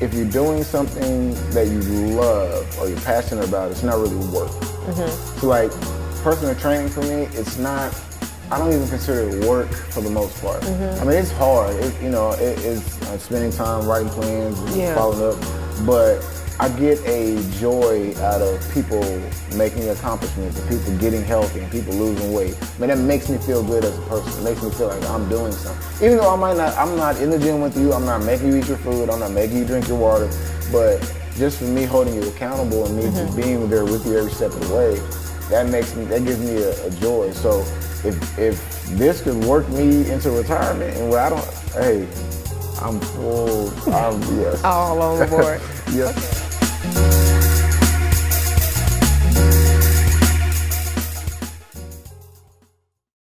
if you're doing something that you love or you're passionate about, it's not really work. Mm-hmm. So like personal training for me, it's not. I don't even consider it work for the most part. Mm-hmm. I mean, it's hard. It, you know, it, it's uh, spending time writing plans, and Yeah. following up, but I get a joy out of people making accomplishments and people getting healthy and people losing weight. I mean, that makes me feel good as a person. It makes me feel like I'm doing something. Even though I might not, I'm not in the gym with you. I'm not making you eat your food. I'm not making you drink your water. But just for me holding you accountable and me just being there with you every step of the way, that makes me, that gives me a, a joy. So if if this could work me into retirement and where I don't, hey, I'm full. I'm yes. All on board. yes.